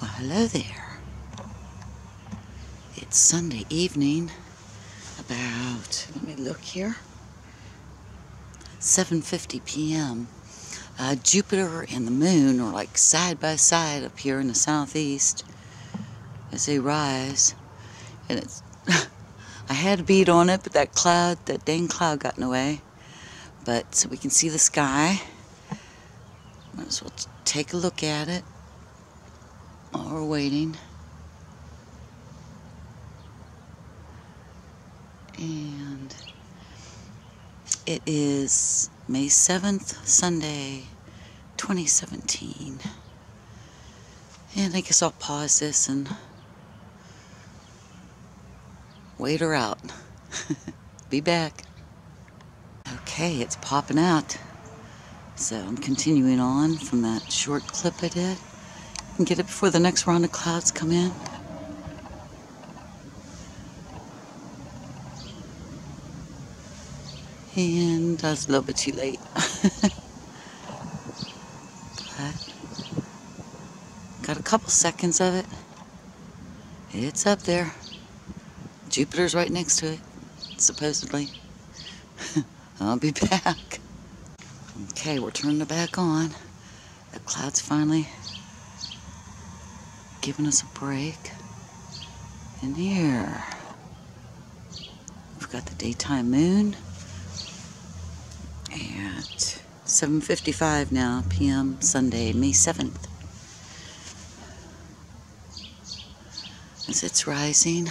Well, hello there. It's Sunday evening, about, let me look here, 7.50 p.m. Uh, Jupiter and the moon are like side by side up here in the southeast as they rise. And it's, I had a bead on it, but that cloud, that dang cloud got in the way. But so we can see the sky. Might as well take a look at it while we're waiting. And it is May 7th, Sunday, 2017. And I guess I'll pause this and wait her out. Be back. Okay, it's popping out. So I'm continuing on from that short clip I did. And get it before the next round of clouds come in. And that's a little bit too late. but got a couple seconds of it. It's up there. Jupiter's right next to it, supposedly. I'll be back. Okay, we're turning it back on. The cloud's finally giving us a break. And here, we've got the daytime moon at 7.55 now p.m. Sunday, May 7th. As it's rising,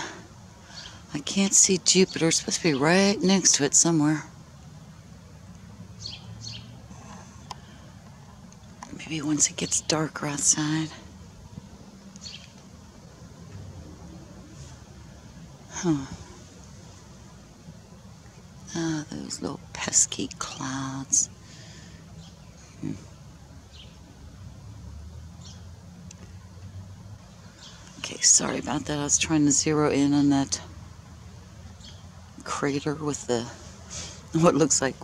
I can't see Jupiter. It's supposed to be right next to it somewhere. Maybe once it gets darker outside. Huh. Ah, those little pesky clouds. Hmm. Okay, sorry about that. I was trying to zero in on that crater with the what looks like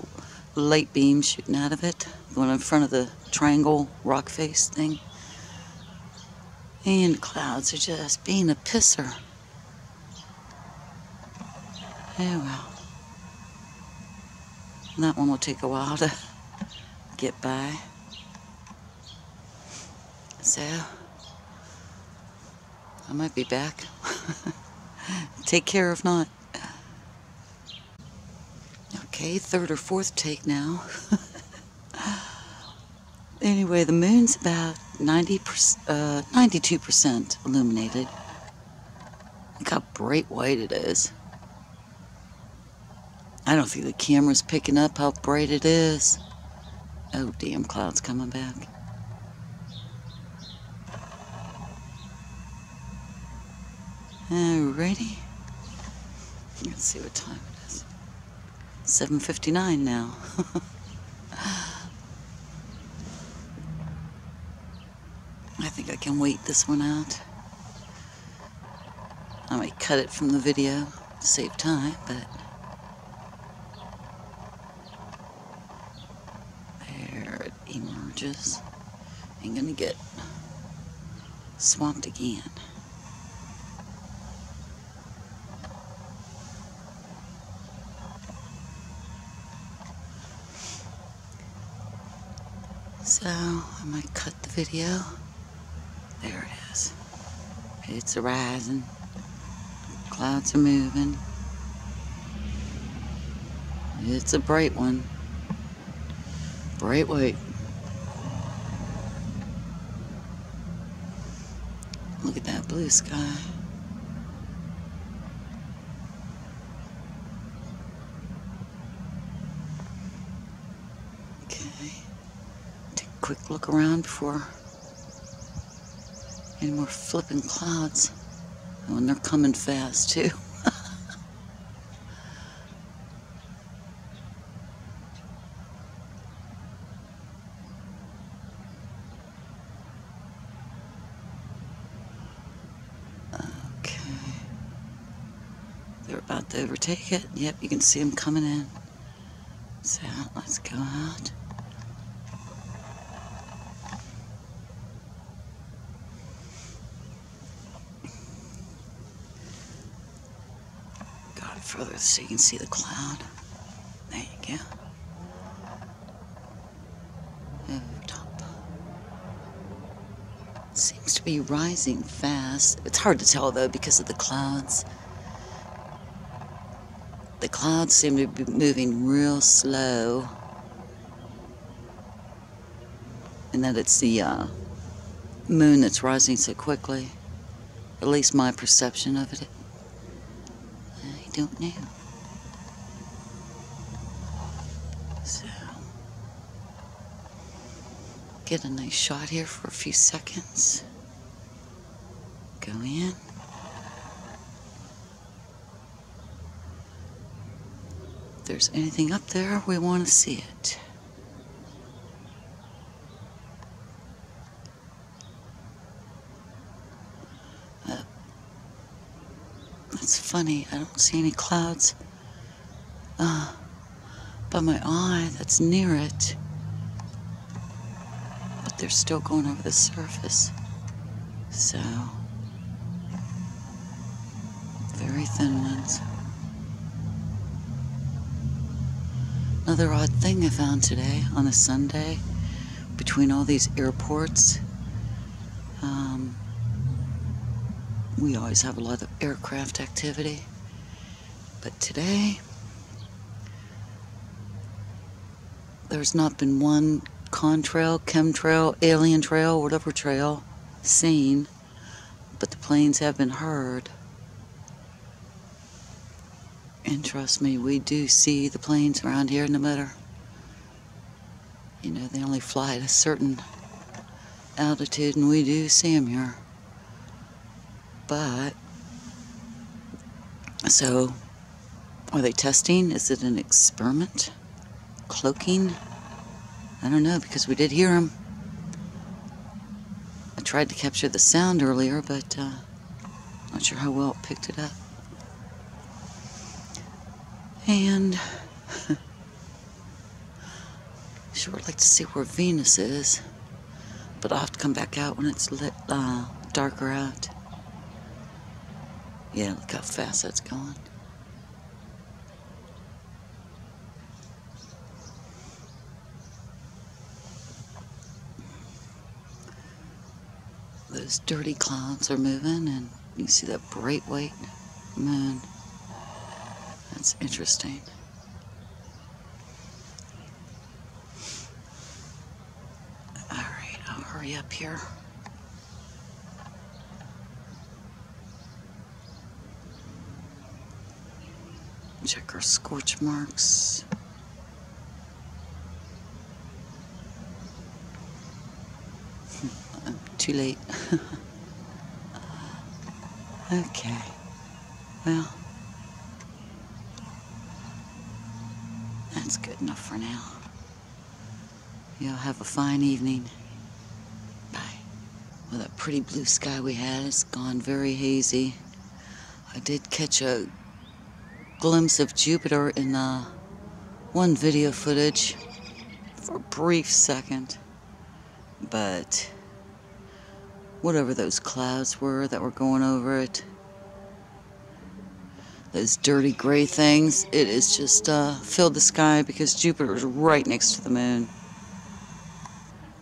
light beam shooting out of it. The one in front of the triangle rock face thing. And clouds are just being a pisser. Oh well. That one will take a while to get by. So, I might be back. take care if not. Okay, third or fourth take now. anyway, the moon's about 90 uh, 92% illuminated. Look how bright white it is. I don't think the camera's picking up how bright it is. Oh, damn, cloud's coming back. Alrighty. Let's see what time it is. 7.59 now. I think I can wait this one out. I might cut it from the video to save time, but... emerges. Ain't gonna get swamped again. So I might cut the video. There it is. It's rising. Clouds are moving. It's a bright one. Bright white. Look at that blue sky. Okay. Take a quick look around before any more flipping clouds. Oh, and they're coming fast too. take it. Yep, you can see them coming in. So let's go out. Go further so you can see the cloud. There you go. Top. Seems to be rising fast. It's hard to tell though because of the clouds. The clouds seem to be moving real slow. And that it's the uh, moon that's rising so quickly. At least my perception of it. I don't know. So, get a nice shot here for a few seconds. Go in. There's anything up there, we want to see it. Uh, that's funny. I don't see any clouds uh, by my eye that's near it. But they're still going over the surface. So, very thin ones. Another odd thing I found today on a Sunday between all these airports. Um, we always have a lot of aircraft activity, but today there's not been one contrail, chemtrail, alien trail, whatever trail seen, but the planes have been heard. And trust me, we do see the planes around here no matter. You know, they only fly at a certain altitude, and we do see them here. But, so, are they testing? Is it an experiment? Cloaking? I don't know, because we did hear them. I tried to capture the sound earlier, but uh, not sure how well it picked it up. And sure would like to see where Venus is, but I'll have to come back out when it's lit, uh, darker out. Yeah, look how fast that's going. Those dirty clouds are moving, and you see that bright white moon. That's interesting. All right, I'll hurry up here. Check our scorch marks. Hmm, I'm Too late. okay. Well, that's good enough for now. You'll have a fine evening. Bye. Well, that pretty blue sky we had has gone very hazy. I did catch a glimpse of Jupiter in the one video footage for a brief second. But whatever those clouds were that were going over it, those dirty gray things, it is just uh, filled the sky because Jupiter is right next to the moon.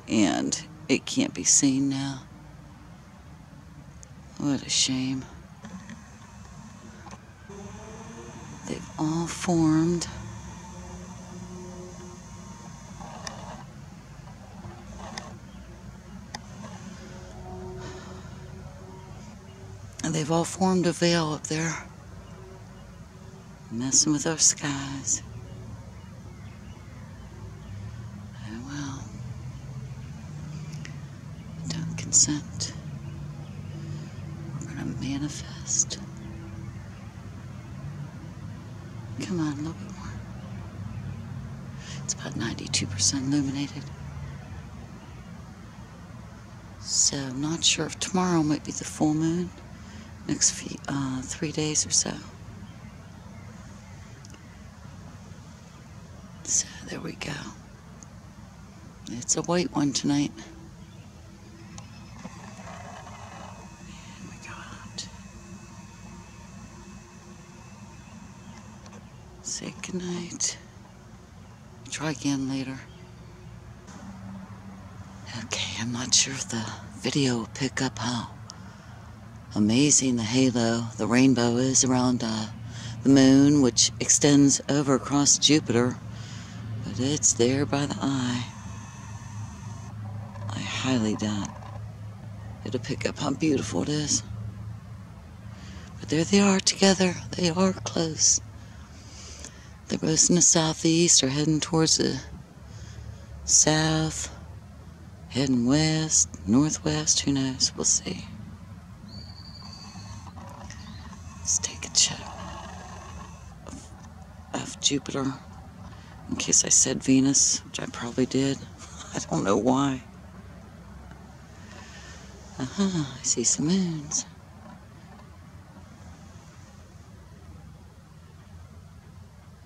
And it can't be seen now. What a shame. They've all formed. And they've all formed a veil up there, messing with our skies. Well. Don't consent. We're gonna manifest. Come on, a little bit more. It's about 92% illuminated. So I'm not sure if tomorrow might be the full moon. Next few, uh, three days or so. So there we go. It's a white one tonight. We go. Say goodnight. Try again later. Okay, I'm not sure if the video will pick up how amazing the halo, the rainbow is around uh, the moon, which extends over across Jupiter, but it's there by the eye. I highly doubt it'll pick up how beautiful it is. But there they are together. They are close. They're both in the southeast or heading towards the south, heading west, northwest, who knows? We'll see. Let's take a check of, of Jupiter in case I said Venus, which I probably did. I don't know why. Uh huh, I see some moons.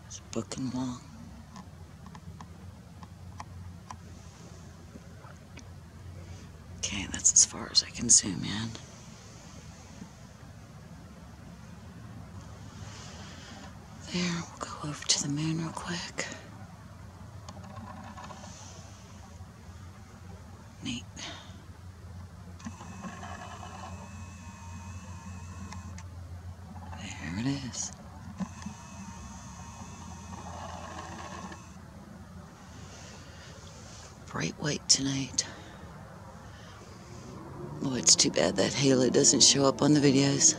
It's booking long. Okay, that's as far as I can zoom in. There, we'll go over to the moon real quick. Neat. There it is. Bright white tonight. Oh, it's too bad that halo doesn't show up on the videos.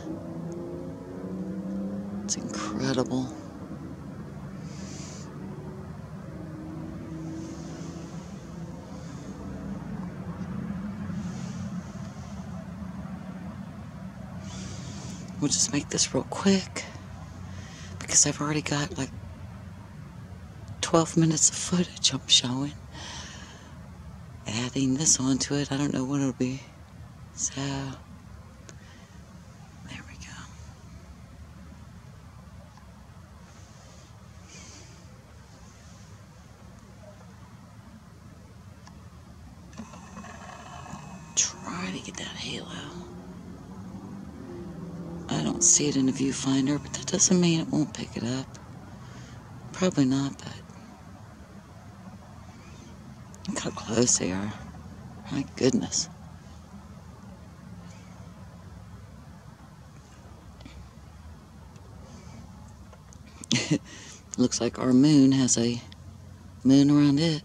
It's incredible. We'll just make this real quick because I've already got like 12 minutes of footage I'm showing. Adding this onto it, I don't know what it'll be. So, there we go. Try to get that halo. I don't see it in the viewfinder, but that doesn't mean it won't pick it up. Probably not, but how close they are. My goodness. Looks like our moon has a moon around it.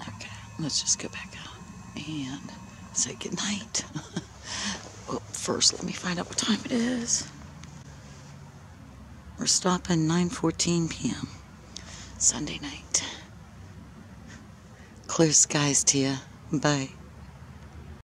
Okay, let's just go back out and say goodnight. well, first, let me find out what time it is. We're stopping 9.14 p.m. Sunday night. Clear skies to you. Bye.